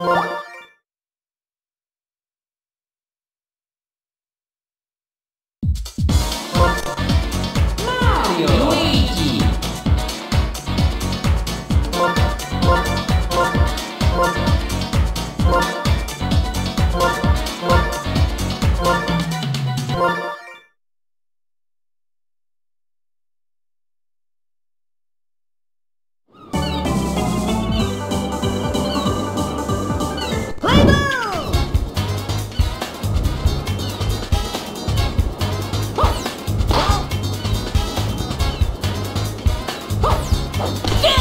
What? Yeah!